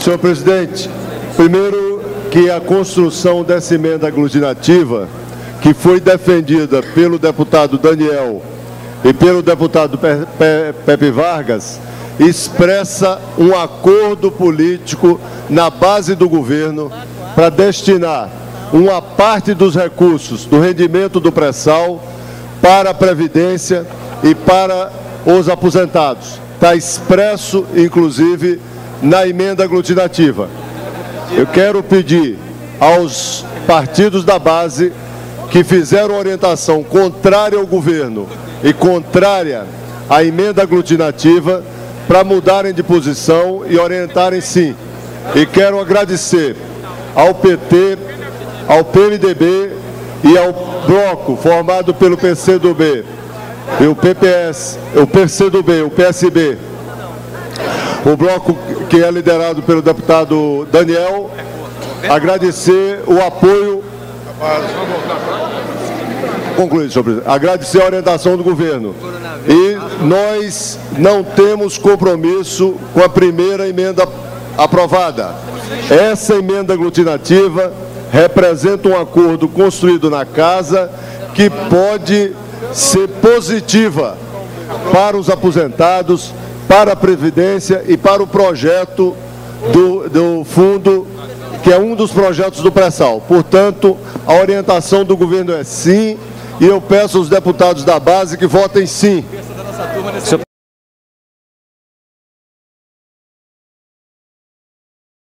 Senhor presidente, primeiro que a construção dessa emenda aglutinativa, que foi defendida pelo deputado Daniel e pelo deputado Pepe Vargas, expressa um acordo político na base do governo para destinar uma parte dos recursos do rendimento do pré-sal para a Previdência e para os aposentados. Está expresso, inclusive, na emenda aglutinativa. Eu quero pedir aos partidos da base que fizeram orientação contrária ao governo e contrária à emenda aglutinativa para mudarem de posição e orientarem sim. E quero agradecer ao PT, ao PMDB e ao bloco formado pelo PCdoB, e o PPS, o PCdoB, o PSB, o bloco que é liderado pelo deputado Daniel, agradecer o apoio. Concluído, senhor presidente. Agradecer a orientação do governo. E nós não temos compromisso com a primeira emenda aprovada. Essa emenda aglutinativa representa um acordo construído na casa que pode ser positiva para os aposentados, para a Previdência e para o projeto do, do fundo, que é um dos projetos do pré-sal. Portanto, a orientação do governo é sim, e eu peço aos deputados da base que votem sim.